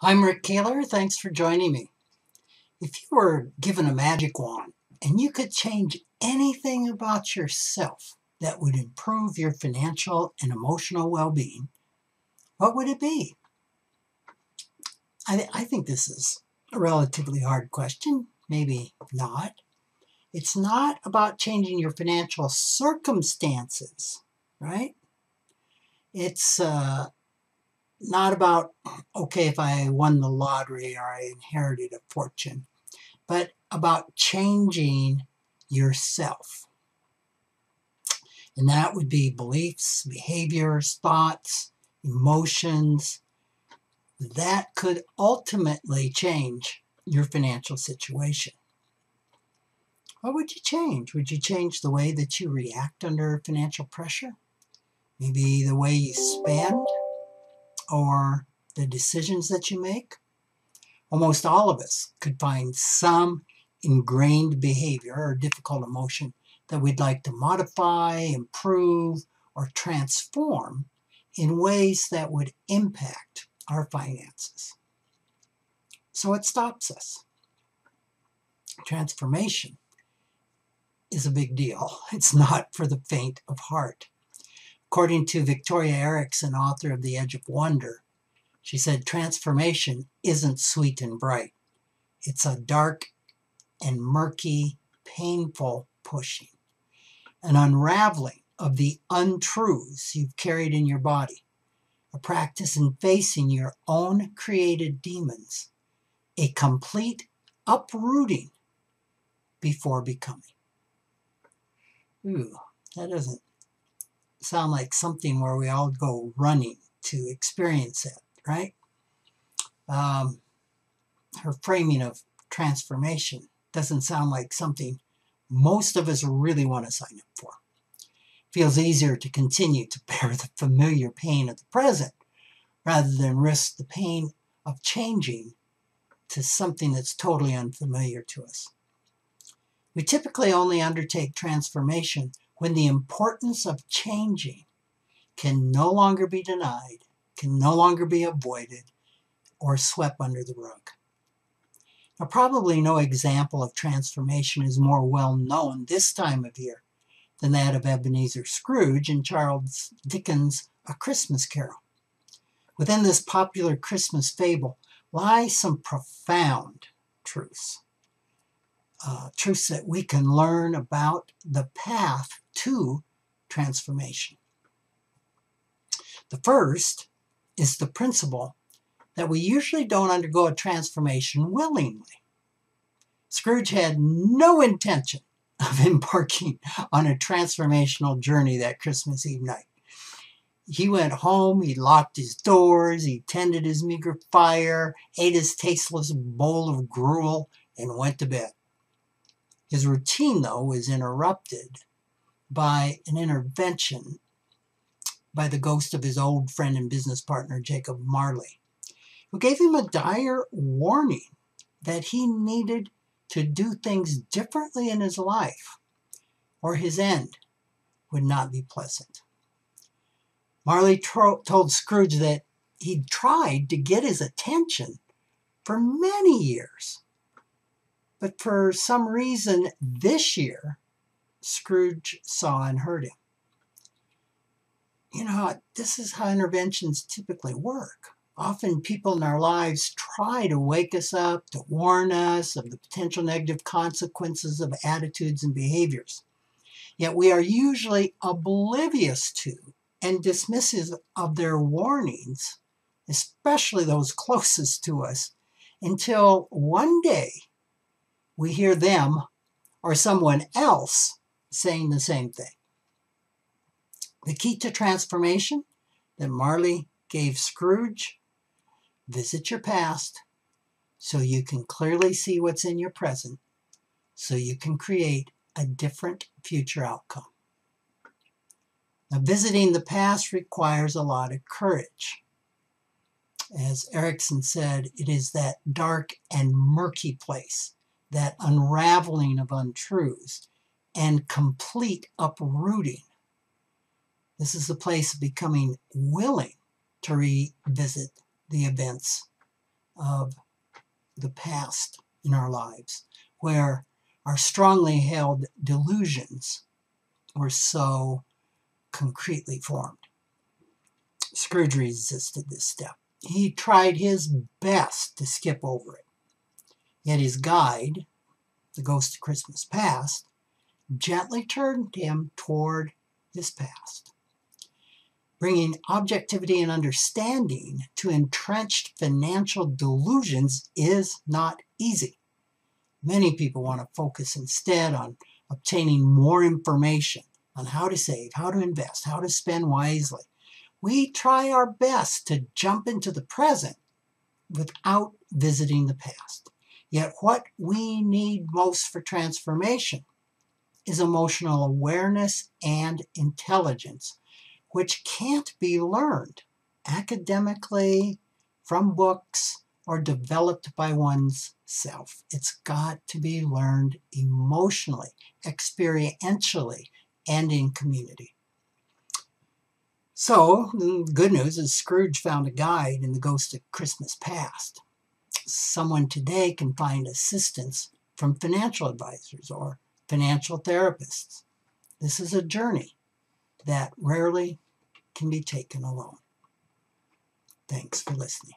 I'm Rick Kahler. Thanks for joining me. If you were given a magic wand and you could change anything about yourself that would improve your financial and emotional well being, what would it be? I, I think this is a relatively hard question. Maybe not. It's not about changing your financial circumstances, right? It's uh, not about, okay, if I won the lottery or I inherited a fortune, but about changing yourself. And that would be beliefs, behaviors, thoughts, emotions. That could ultimately change your financial situation. What would you change? Would you change the way that you react under financial pressure? Maybe the way you spend? Or the decisions that you make, almost all of us could find some ingrained behavior or difficult emotion that we'd like to modify, improve, or transform in ways that would impact our finances. So it stops us. Transformation is a big deal. It's not for the faint of heart. According to Victoria Erickson, author of The Edge of Wonder, she said, Transformation isn't sweet and bright. It's a dark and murky, painful pushing, an unraveling of the untruths you've carried in your body, a practice in facing your own created demons, a complete uprooting before becoming. Ooh, that doesn't sound like something where we all go running to experience it, right? Um, her framing of transformation doesn't sound like something most of us really want to sign up for. Feels easier to continue to bear the familiar pain of the present rather than risk the pain of changing to something that's totally unfamiliar to us. We typically only undertake transformation when the importance of changing can no longer be denied, can no longer be avoided, or swept under the rug. Now, probably no example of transformation is more well known this time of year than that of Ebenezer Scrooge in Charles Dickens' A Christmas Carol. Within this popular Christmas fable lie some profound truths uh, truths that we can learn about the path to transformation. The first is the principle that we usually don't undergo a transformation willingly. Scrooge had no intention of embarking on a transformational journey that Christmas Eve night. He went home, he locked his doors, he tended his meager fire, ate his tasteless bowl of gruel, and went to bed. His routine, though, was interrupted by an intervention by the ghost of his old friend and business partner, Jacob Marley, who gave him a dire warning that he needed to do things differently in his life, or his end would not be pleasant. Marley tro- told Scrooge that he'd tried to get his attention for many years but for some reason, this year, Scrooge saw and heard him. You know, this is how interventions typically work. Often people in our lives try to wake us up, to warn us of the potential negative consequences of attitudes and behaviors. Yet we are usually oblivious to and dismissive of their warnings, especially those closest to us, until one day we hear them or someone else saying the same thing. The key to transformation that Marley gave Scrooge visit your past so you can clearly see what's in your present, so you can create a different future outcome. Now, visiting the past requires a lot of courage. As Erickson said, it is that dark and murky place that unraveling of untruths and complete uprooting. This is the place of becoming willing to revisit the events of the past in our lives where our strongly held delusions were so concretely formed. Scrooge resisted this step. He tried his best to skip over it. Yet his guide, the ghost of Christmas past, gently turned him toward his past. Bringing objectivity and understanding to entrenched financial delusions is not easy. Many people want to focus instead on obtaining more information on how to save, how to invest, how to spend wisely. We try our best to jump into the present without visiting the past. Yet, what we need most for transformation is emotional awareness and intelligence, which can't be learned academically, from books, or developed by one's self. It's got to be learned emotionally, experientially, and in community. So, the good news is Scrooge found a guide in the Ghost of Christmas Past. Someone today can find assistance from financial advisors or financial therapists. This is a journey that rarely can be taken alone. Thanks for listening.